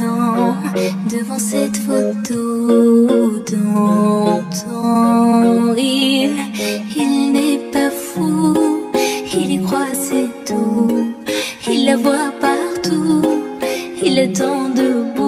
devant cette photo d'antan. Il, il n'est pas fou, il y croit c'est tout. Il la voit partout, il est attend debout.